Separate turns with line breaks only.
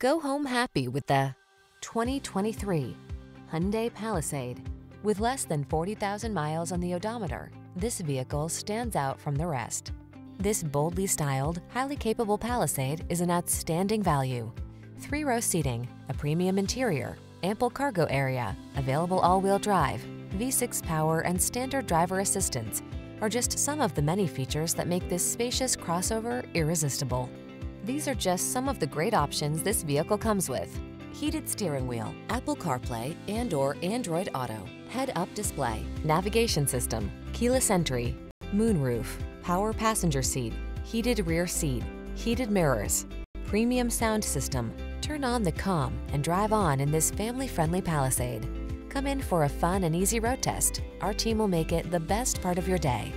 Go home happy with the 2023 Hyundai Palisade. With less than 40,000 miles on the odometer, this vehicle stands out from the rest. This boldly styled, highly capable Palisade is an outstanding value. Three-row seating, a premium interior, ample cargo area, available all-wheel drive, V6 power and standard driver assistance are just some of the many features that make this spacious crossover irresistible. These are just some of the great options this vehicle comes with. Heated steering wheel, Apple CarPlay and or Android Auto, head-up display, navigation system, keyless entry, moonroof, power passenger seat, heated rear seat, heated mirrors, premium sound system. Turn on the calm and drive on in this family-friendly Palisade. Come in for a fun and easy road test. Our team will make it the best part of your day.